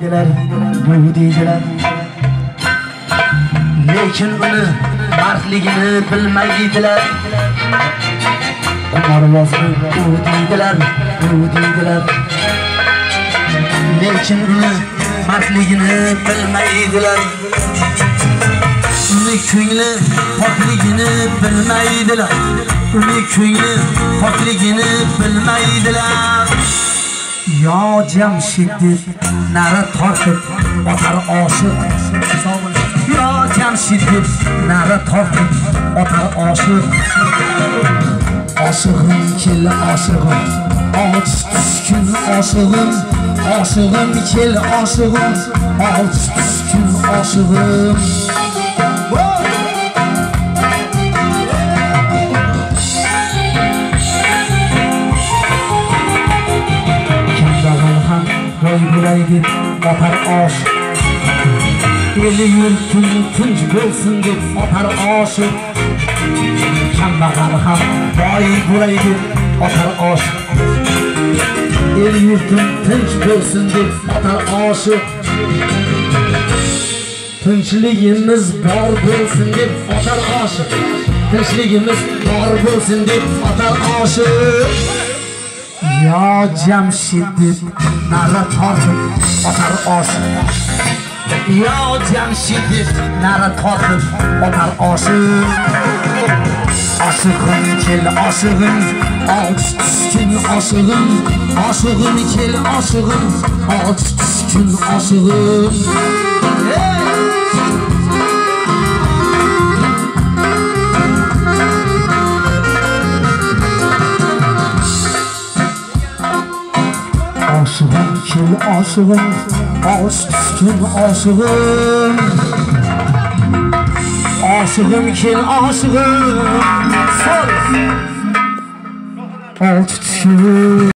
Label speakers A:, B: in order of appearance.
A: deydilar bu deydilar lekin uni mardligini bilmaydilar qimorbozni u deydilar bu deydilar lekin uni mardligini bilmaydilar uni ko'ngli pokligini bilmaydilar uni ko'ngli pokligini bilmaydilar yo jamshid deb nari tortib otar oshiq yo jamshid deb nari tortib otar oshiq oshig'im kel oshig'im och tushkun oshig'im oshig'im kel oshig'im och tushkun oshig'im deb opar osh. Eli yurtim tinch bo'lsin deb opar oshiq kambag'al ham boy bo'lay deb opar osh. El yurtim tinch bo'lsin deb opar oshiq tinchligimiz bor bo'lsin deb otar oshiq tinchligimiz bor bo'lsin deb otar oshiq tortib otar oshiq yo jamshid deb nari tortib otar oshiq oshig'im kel oshig'im och tushkun oshig'im oshig'im kel och tushkun oshig'im Aşığım kel aşığım Ağız düşkün aşığım Aşığım kel aşığım Sor. Ağız düşkün